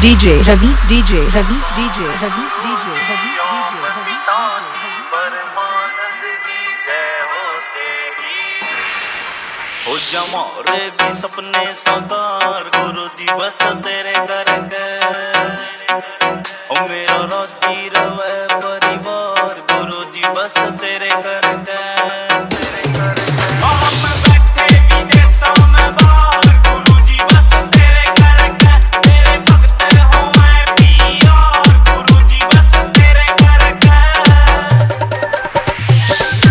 DJ Ravi, DJ Ravi, DJ Ravi, DJ Ravi, DJ Ravi. परमानंद की जय हो तेरी जमारे भी सपने साकार गुरु दिवस तेरे घर के ओ मेरा राज़ी रवे परिवार गुरु दिवस तेरे घर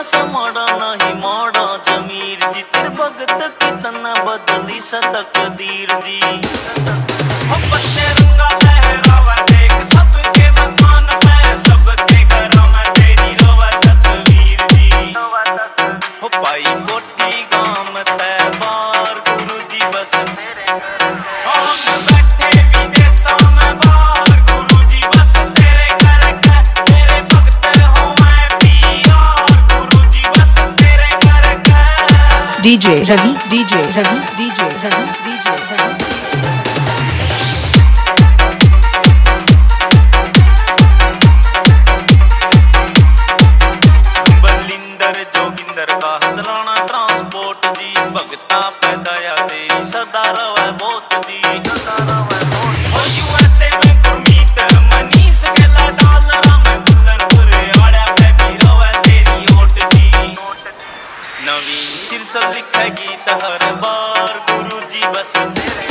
दिल माड़ा ना ही माड़ा जमीर जी तेरे भगत कितना बदली जी। हम बच्चे DJ Ravi, DJ Ravi, DJ Ravi, DJ Ravi. Balinder Joginder transport ji भगता पे तेरी सदा रवे बहुत जी सब दिखेगी तहर बार गुरु जी बस मेरे